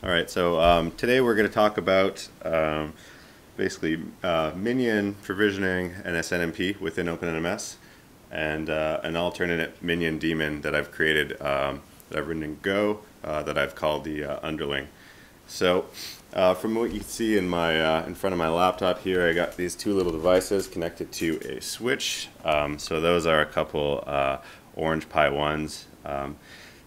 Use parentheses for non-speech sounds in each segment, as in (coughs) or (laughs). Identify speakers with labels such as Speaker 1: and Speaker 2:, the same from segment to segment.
Speaker 1: All right, so um, today we're going to talk about um, basically uh, minion provisioning and SNMP within OpenNMS and uh, an alternate minion daemon that I've created um, that I've written in Go uh, that I've called the uh, underling. So uh, from what you see in my uh, in front of my laptop here, I got these two little devices connected to a switch. Um, so those are a couple Orange Pi 1s, um,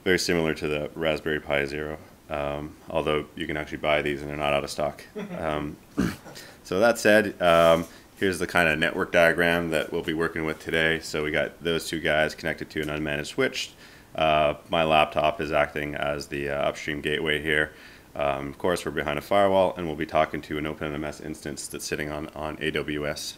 Speaker 1: very similar to the Raspberry Pi Zero um, although you can actually buy these and they're not out of stock. Um, (coughs) so that said, um, here's the kind of network diagram that we'll be working with today. So we got those two guys connected to an unmanaged switch. Uh, my laptop is acting as the uh, upstream gateway here. Um, of course, we're behind a firewall, and we'll be talking to an OpenNMS instance that's sitting on, on AWS.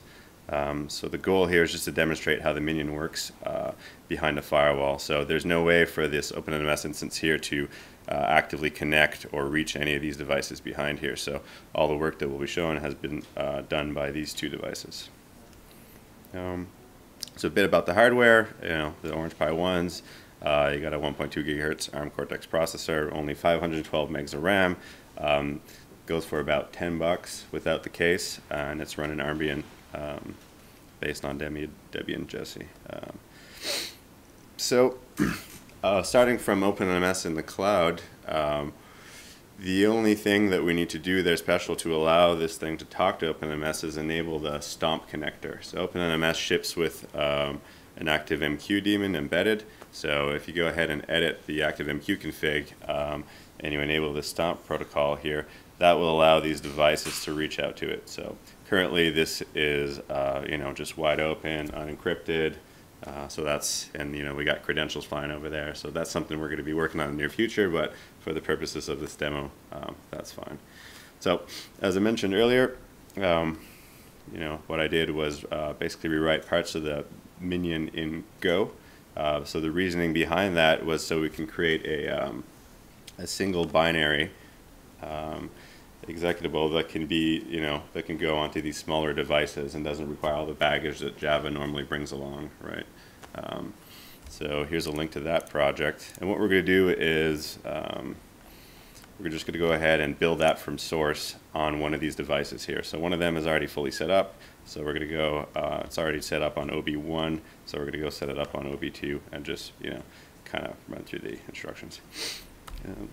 Speaker 1: Um, so the goal here is just to demonstrate how the minion works uh, behind a firewall. So there's no way for this OpenNMS instance here to uh, actively connect or reach any of these devices behind here. So all the work that will be shown has been uh, done by these two devices. Um, so a bit about the hardware, you know, the Orange Pi 1s, uh, you got a 1.2 gigahertz ARM Cortex processor, only 512 megs of RAM, um, goes for about 10 bucks without the case, and it's running Armbian um, based on Debian, Debian Jessie. Um, so (clears throat) Uh, starting from OpenNMS in the cloud, um, the only thing that we need to do there special to allow this thing to talk to OpenNMS is enable the STOMP connector. So OpenNMS ships with um, an ActiveMQ daemon embedded. So if you go ahead and edit the ActiveMQ config um, and you enable the STOMP protocol here, that will allow these devices to reach out to it. So currently this is uh, you know just wide open, unencrypted. Uh, so that's, and you know, we got credentials flying over there. So that's something we're going to be working on in the near future, but for the purposes of this demo, um, that's fine. So as I mentioned earlier, um, you know, what I did was uh, basically rewrite parts of the minion in Go. Uh, so the reasoning behind that was so we can create a, um, a single binary um, executable that can be, you know, that can go onto these smaller devices and doesn't require all the baggage that Java normally brings along, right? Um, so here's a link to that project. And what we're going to do is um, we're just going to go ahead and build that from source on one of these devices here. So one of them is already fully set up. So we're going to go, uh, it's already set up on OB1. So we're going to go set it up on OB2 and just, you know, kind of run through the instructions. Um,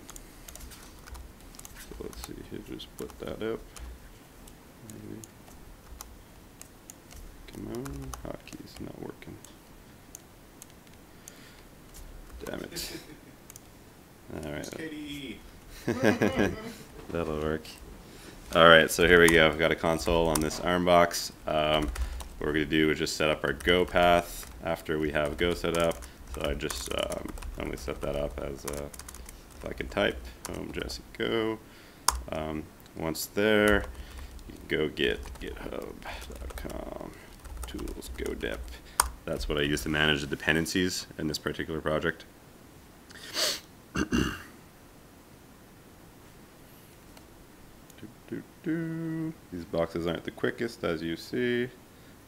Speaker 1: so let's see here, put that up. Maybe. Come on, hotkeys not working. Damn it. (laughs) All right. (laughs) That'll work. All right, so here we go. We've got a console on this ARM box. Um, what we're going to do is just set up our Go path after we have Go set up. So I just um, only set that up as if I can type, home Jessie Go. Um, once there, you can go get github.com tools go dep. That's what I use to manage the dependencies in this particular project. do, do. These boxes aren't the quickest as you see,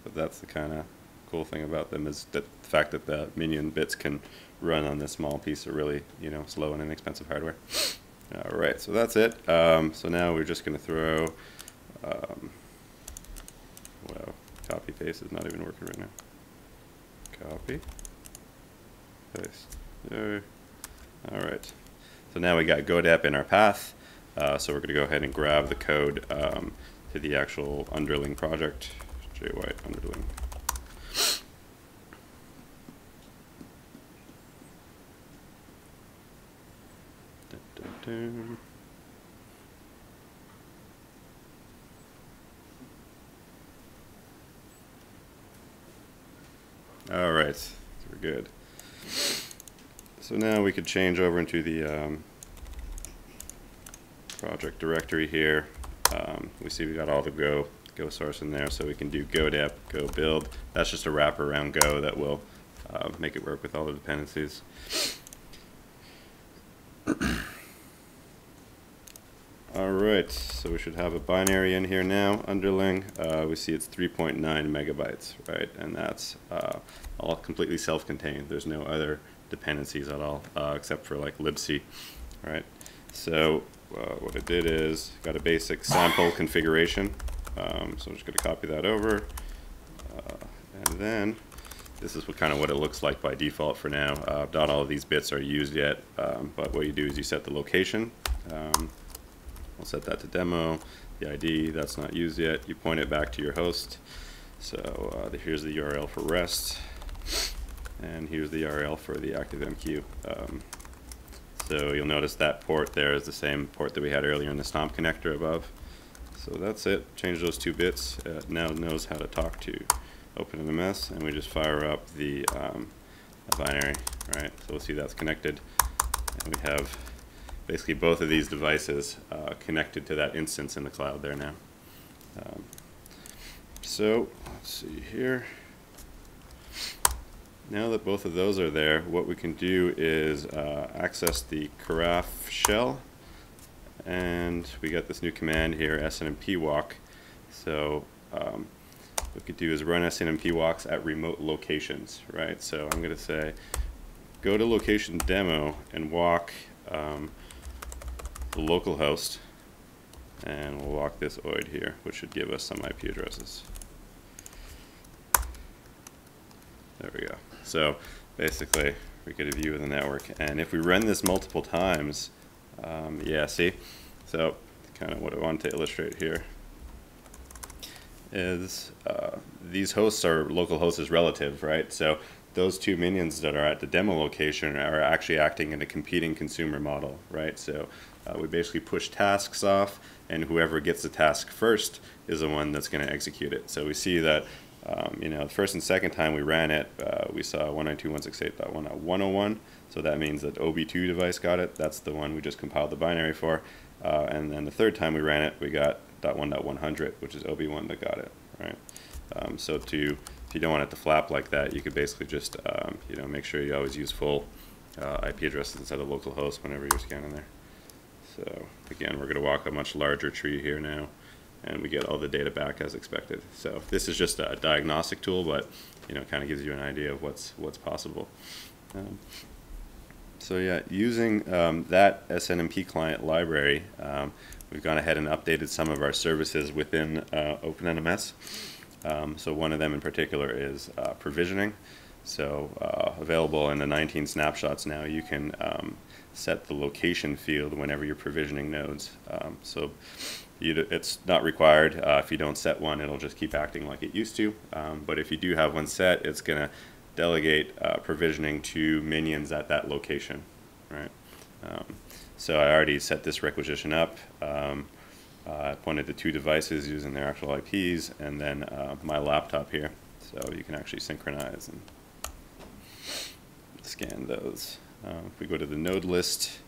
Speaker 1: but that's the kind of cool thing about them is that the fact that the minion bits can run on this small piece of really, you know, slow and inexpensive hardware. All right, so that's it. Um, so now we're just going to throw, um, well, copy paste is not even working right now. Copy, paste, there. All right, so now we got GoDep in our path. Uh, so we're going to go ahead and grab the code um, to the actual underling project, JWhite underling. All right, so we're good. So now we could change over into the um, project directory here. Um, we see we got all the Go Go source in there, so we can do Go dep, Go build. That's just a wrapper around Go that will uh, make it work with all the dependencies. All right, so we should have a binary in here now, underling. Uh, we see it's 3.9 megabytes, right? And that's uh, all completely self-contained. There's no other dependencies at all, uh, except for like libc, right? So uh, what it did is got a basic sample configuration. Um, so I'm just going to copy that over. Uh, and then this is what kind of what it looks like by default for now. Uh, not all of these bits are used yet, um, but what you do is you set the location. Um, we'll set that to demo. The ID, that's not used yet. You point it back to your host. So uh, here's the URL for REST, and here's the URL for the ActiveMQ. Um, so you'll notice that port there is the same port that we had earlier in the Stomp connector above. So that's it. Change those two bits. It now knows how to talk to OpenNMS, and we just fire up the um, binary, right? So we'll see that's connected, and we have basically both of these devices uh, connected to that instance in the cloud there now. Um, so let's see here. Now that both of those are there, what we can do is uh, access the Karaf shell, and we got this new command here, snmp walk. So um, what we could do is run snmp walks at remote locations, right? So I'm going to say, go to location demo and walk um, the local host, and we'll walk this OID here, which should give us some IP addresses. There we go. So basically, we get a view of the network. And if we run this multiple times, um, yeah, see? So kind of what I wanted to illustrate here is uh, these hosts are local hosts as relative, right? So those two minions that are at the demo location are actually acting in a competing consumer model, right? So uh, we basically push tasks off, and whoever gets the task first is the one that's going to execute it. So we see that um, you know, the first and second time we ran it, uh, we saw 192.168.1.101, so that means that OB2 device got it. That's the one we just compiled the binary for. Uh, and then the third time we ran it, we got .1.100, which is OB1 that got it, right? Um, so to, if you don't want it to flap like that, you could basically just, um, you know, make sure you always use full uh, IP addresses instead of local host whenever you're scanning there. So again, we're going to walk a much larger tree here now and we get all the data back as expected. So this is just a diagnostic tool, but you know, kind of gives you an idea of what's what's possible. Um, so yeah, using um, that SNMP client library, um, we've gone ahead and updated some of our services within uh, OpenNMS. Um, so one of them in particular is uh, provisioning. So uh, available in the 19 snapshots now, you can um, set the location field whenever you're provisioning nodes. Um, so you, it's not required. Uh, if you don't set one, it'll just keep acting like it used to. Um, but if you do have one set, it's going to delegate uh, provisioning to minions at that location, right? Um, so I already set this requisition up. Um, I pointed to two devices using their actual IPs, and then uh, my laptop here. So you can actually synchronize and scan those. Um, if we go to the node list,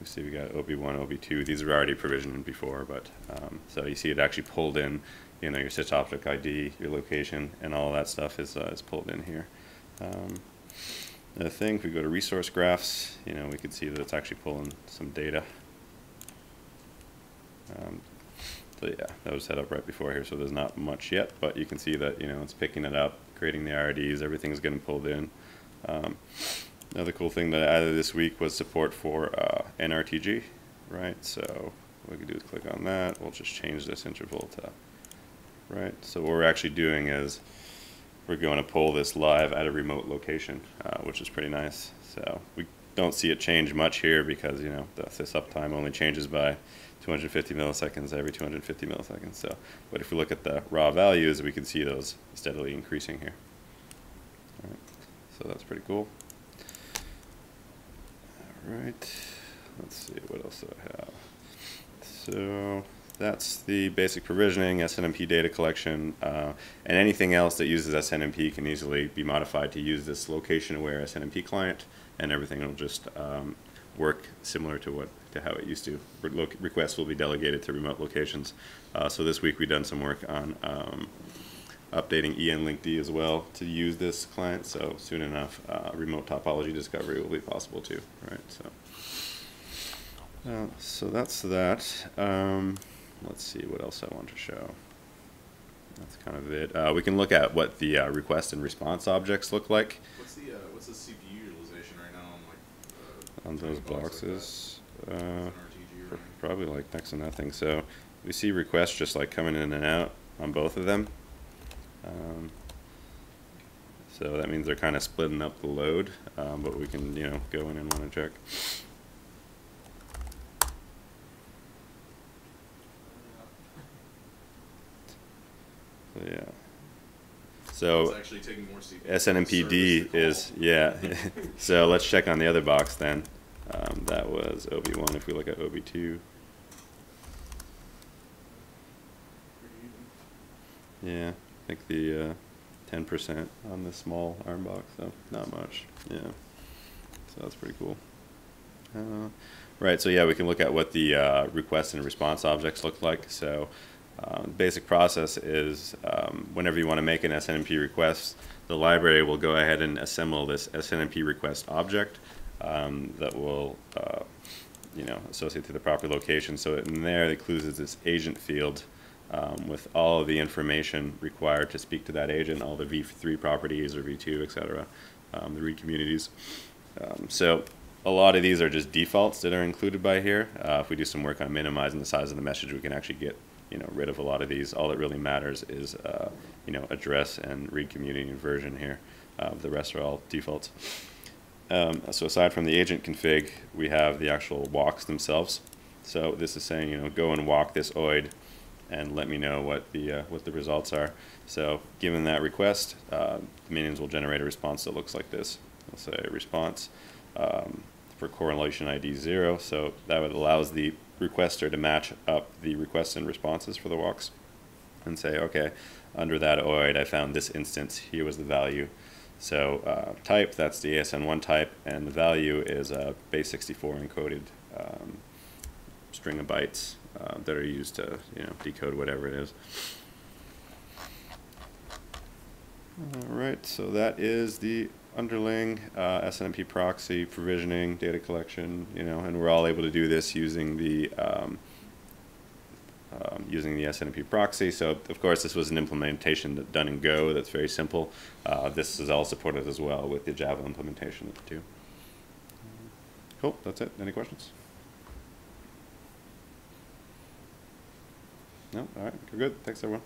Speaker 1: we see we got OB1, OB2. These are already provisioned before, but um, so you see it actually pulled in, you know, your object ID, your location, and all that stuff is, uh, is pulled in here. Um, the thing, if we go to resource graphs, you know, we can see that it's actually pulling some data. Um, so yeah, that was set up right before here, so there's not much yet, but you can see that, you know, it's picking it up, creating the RRDs, everything's getting pulled in. Um, Another cool thing that I added this week was support for uh, NRTG, right? So what we can do is click on that. We'll just change this interval to, right? So what we're actually doing is we're going to pull this live at a remote location, uh, which is pretty nice. So we don't see it change much here because, you know, the, this uptime only changes by 250 milliseconds every 250 milliseconds. So, but if we look at the raw values, we can see those steadily increasing here. So that's pretty cool. All right, Let's see, what else do I have? So that's the basic provisioning, SNMP data collection, uh, and anything else that uses SNMP can easily be modified to use this location-aware SNMP client, and everything will just um, work similar to what to how it used to. Re requests will be delegated to remote locations. Uh, so this week we've done some work on um, updating EN-LINKD as well to use this client. So soon enough, uh, remote topology discovery will be possible too, right? So, uh, so that's that. Um, let's see what else I want to show. That's kind of it. Uh, we can look at what the uh, request and response objects look like.
Speaker 2: What's the uh, what's the CPU utilization right now on like
Speaker 1: on those boxes?
Speaker 2: Like
Speaker 1: uh, probably like next to nothing. So we see requests just like coming in and out on both of them. Um, so that means they're kind of splitting up the load, um, but we can, you know, go in and want to check. So yeah. So
Speaker 2: It's actually taking more CPU.
Speaker 1: SNMPD is, yeah. (laughs) so let's check on the other box then. Um, that was OB1. If we look at OB2, yeah, I think the uh, 10% on the small arm box, so not much. Yeah. So that's pretty cool. Uh, right, so yeah, we can look at what the uh, request and response objects look like. So um, basic process is um, whenever you want to make an SNMP request, the library will go ahead and assemble this SNMP request object um, that will, uh, you know, associate to the proper location. So in there, the it includes this agent field um, with all of the information required to speak to that agent, all the V3 properties or V2, et cetera, um, the read communities. Um, so a lot of these are just defaults that are included by here. Uh, if we do some work on minimizing the size of the message, we can actually get you know rid of a lot of these. All that really matters is uh, you know address and read community and version here. Uh, the rest are all defaults. Um, so aside from the agent config, we have the actual walks themselves. So this is saying you know go and walk this OID and let me know what the uh, what the results are. So given that request, uh, the minions will generate a response that looks like this. We'll say response um, for correlation ID zero. So that would allows the requester to match up the requests and responses for the walks and say, okay, under that OID, I found this instance. Here was the value. So uh, type, that's the ASN1 type, and the value is a base 64 encoded um, string of bytes uh, that are used to you know decode whatever it is. All right, so that is the underling uh, SNMP proxy provisioning, data collection, you know, and we're all able to do this using the um, um, using the SNMP proxy. So of course this was an implementation that done in Go that's very simple. Uh, this is all supported as well with the Java implementation too. Cool, that's it. Any questions? No? All right, we're good. Thanks everyone.